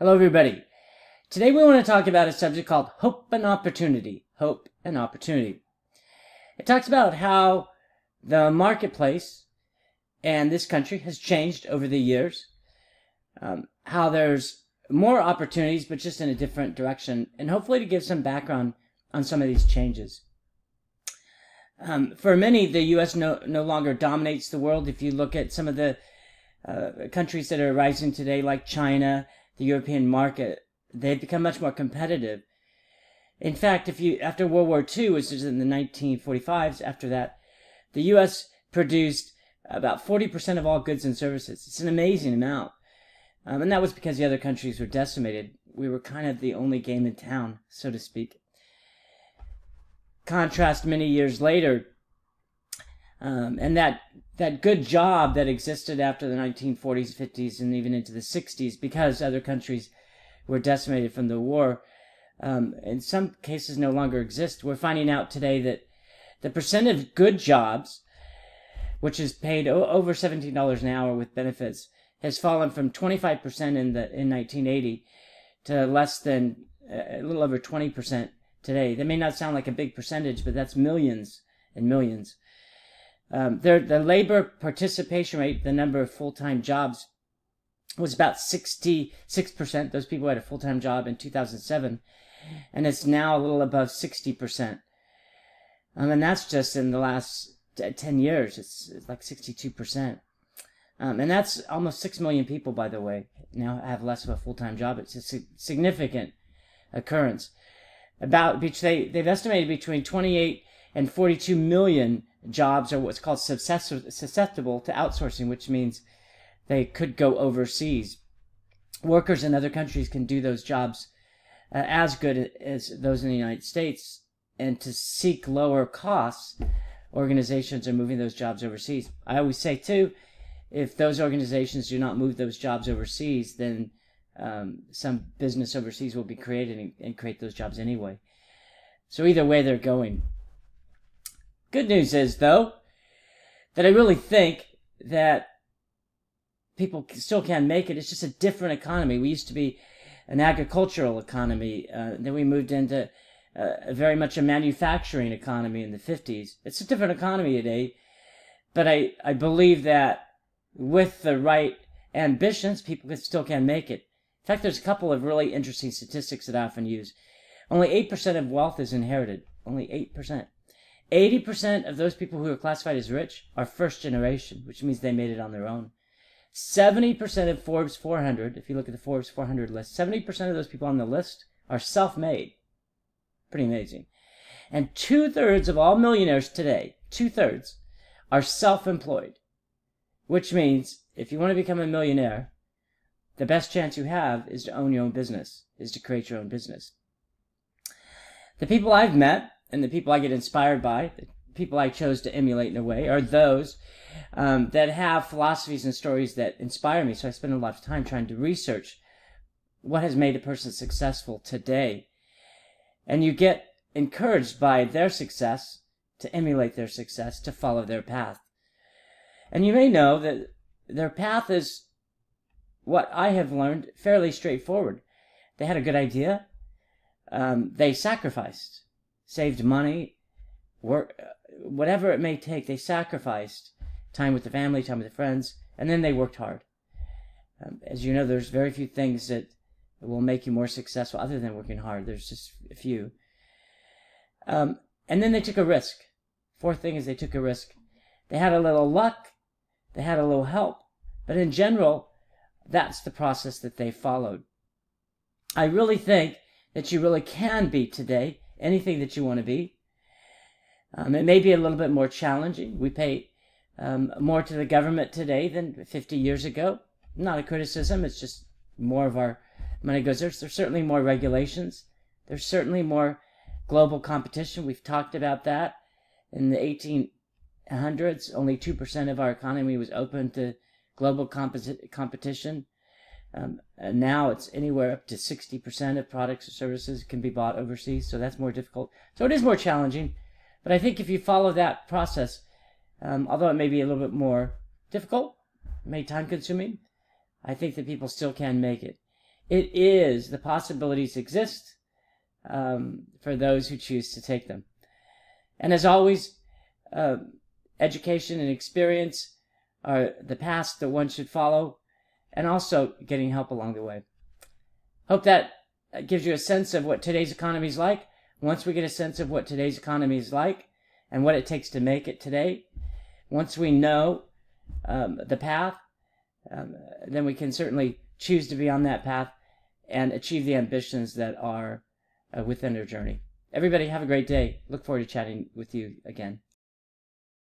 Hello, everybody. Today we want to talk about a subject called hope and opportunity. Hope and opportunity. It talks about how the marketplace and this country has changed over the years, um, how there's more opportunities, but just in a different direction, and hopefully to give some background on some of these changes. Um, for many, the U.S. No, no longer dominates the world. If you look at some of the uh, countries that are rising today, like China, the European market, they've become much more competitive. In fact, if you after World War II, which was in the 1945s, after that, the U.S. produced about 40% of all goods and services. It's an amazing amount. Um, and that was because the other countries were decimated. We were kind of the only game in town, so to speak. Contrast many years later, um, and that that good job that existed after the 1940s, 50s, and even into the 60s, because other countries were decimated from the war, um, in some cases no longer exist. We're finding out today that the percent of good jobs, which is paid o- over $17 an hour with benefits, has fallen from 25% in the in 1980 to less than uh, a little over 20% today. That may not sound like a big percentage, but that's millions and millions. Um, the, the labor participation rate, the number of full-time jobs, was about 66%. Those people had a full-time job in 2007. And it's now a little above 60%. Um, and that's just in the last 10 years. It's, it's like 62%. Um, and that's almost 6 million people, by the way, now have less of a full-time job. It's a significant occurrence. About, they, they've estimated between 28 and 42 million jobs are what's called susceptible to outsourcing, which means they could go overseas. Workers in other countries can do those jobs uh, as good as those in the United States, and to seek lower costs, organizations are moving those jobs overseas. I always say too, if those organizations do not move those jobs overseas, then um, some business overseas will be created and, and create those jobs anyway. So either way, they're going. Good news is, though, that I really think that people still can make it. It's just a different economy. We used to be an agricultural economy. Uh, then we moved into uh, very much a manufacturing economy in the 50s. It's a different economy today. But I, I believe that with the right ambitions, people still can make it. In fact, there's a couple of really interesting statistics that I often use. Only 8% of wealth is inherited. Only 8%. 80% of those people who are classified as rich are first generation, which means they made it on their own. 70% of Forbes 400, if you look at the Forbes 400 list, 70% of those people on the list are self made. Pretty amazing. And two thirds of all millionaires today, two thirds, are self employed. Which means if you want to become a millionaire, the best chance you have is to own your own business, is to create your own business. The people I've met and the people I get inspired by, the people I chose to emulate in a way, are those um, that have philosophies and stories that inspire me. So I spend a lot of time trying to research what has made a person successful today. And you get encouraged by their success to emulate their success, to follow their path. And you may know that their path is what I have learned fairly straightforward. They had a good idea. Um, they sacrificed, saved money, work, whatever it may take. They sacrificed time with the family, time with the friends, and then they worked hard. Um, as you know, there's very few things that will make you more successful other than working hard. There's just a few. Um, and then they took a risk. Fourth thing is they took a risk. They had a little luck. They had a little help. But in general, that's the process that they followed. I really think that you really can be today anything that you want to be. Um, it may be a little bit more challenging. We pay um, more to the government today than 50 years ago. Not a criticism, it's just more of our money goes there. There's certainly more regulations. There's certainly more global competition. We've talked about that. In the 1800s, only 2% of our economy was open to global competition. Um, and now it's anywhere up to 60% of products or services can be bought overseas, so that's more difficult. So it is more challenging. But I think if you follow that process, um, although it may be a little bit more difficult, may time consuming, I think that people still can make it. it is the possibilities exist um, for those who choose to take them. And as always, uh, education and experience are the paths that one should follow, and also getting help along the way. Hope that gives you a sense of what today's economy is like. Once we get a sense of what today's economy is like and what it takes to make it today, once we know um, the path, um, then we can certainly choose to be on that path and achieve the ambitions that are uh, within our journey. Everybody, have a great day. Look forward to chatting with you again.